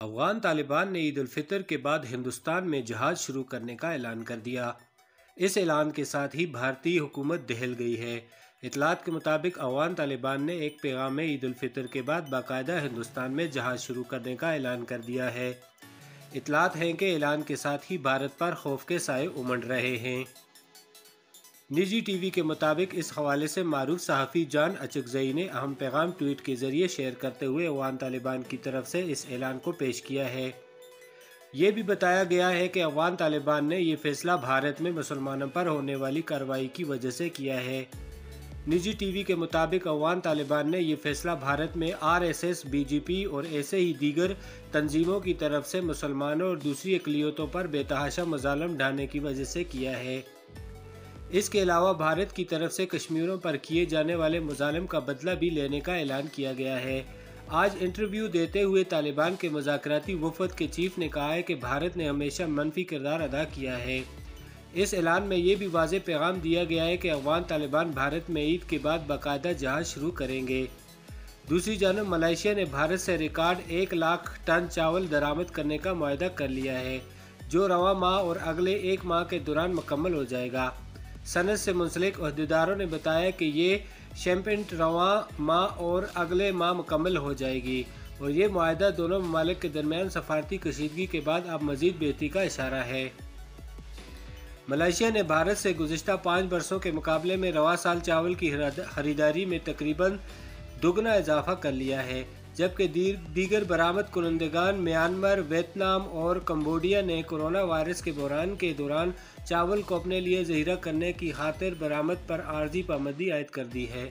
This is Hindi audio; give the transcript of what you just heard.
अफगान तालिबान ने ईद उल फितर के बाद हिंदुस्तान में जहाज़ शुरू करने का ऐलान कर दिया। इस ऐलान के साथ ही भारतीय हुकूमत दहल गई है। इतलात के मुताबिक अफगान तालिबान ने एक पैगाम में ईद उल फितर के बाद बाकायदा हिंदुस्तान में जहाज़ शुरू करने का ऐलान कर दिया है। इतलात हैं कि ऐलान के साथ ही भारत पर खौफ के साय उमड़ रहे हैं। निजी टीवी के मुताबिक इस हवाले से मारूफ सहाफ़ी जान अचकजई ने अहम पैगाम ट्वीट के ज़रिए शेयर करते हुए अवान तालिबान की तरफ़ से इस ऐलान को पेश किया है। ये भी बताया गया है कि अवान तालिबान ने यह फैसला भारत में मुसलमानों पर होने वाली कार्रवाई की वजह से किया है। निजी टीवी के मुताबिक अवान तालिबान ने यह फैसला भारत में आरएसएस, बीजेपी और ऐसे ही दीगर तंजीमों की तरफ़ से मुसलमानों और दूसरी अकलीतों पर बेतहाशा मजालम ढाने की वजह से किया है। इसके अलावा भारत की तरफ़ से कश्मीरों पर किए जाने वाले मुजालिम का बदला भी लेने का ऐलान किया गया है। आज इंटरव्यू देते हुए तालिबान के मुजाकराती वफद के चीफ ने कहा है कि भारत ने हमेशा मनफी किरदार अदा किया है। इस ऐलान में ये भी वाज पैगाम दिया गया है कि अफगान तालिबान भारत में ईद के बाद बाकायदा जहाज़ शुरू करेंगे। दूसरी जानब, मलेशिया ने भारत से रिकॉर्ड एक लाख टन चावल दरामद करने का माहा कर लिया है, जो रवा माह और अगले एक माह के दौरान मुकम्मल हो जाएगा। सनत से मुंसलिक अहदेदारों ने बताया कि ये शैम्पेंट रवा माह और अगले माह मुकम्मल हो जाएगी और ये माहा दोनों ममालिक के दरमियान सफारती कशीदगी के बाद अब मजीद बेहतरी का इशारा है। मलेशिया ने भारत से गुजशत पाँच बरसों के मुकाबले में रवा साल चावल की खरीदारी में तकरीबन दुगना इजाफा कर लिया है। जबकि दीगर बरामद कुनंदगान म्यांमार, वियतनाम और कम्बोडिया ने कोरोना वायरस के बहरान के दौरान चावल को अपने लिए जहीरा करने की खातिर बरामद पर आर्जी पाबंदी आयद कर दी है।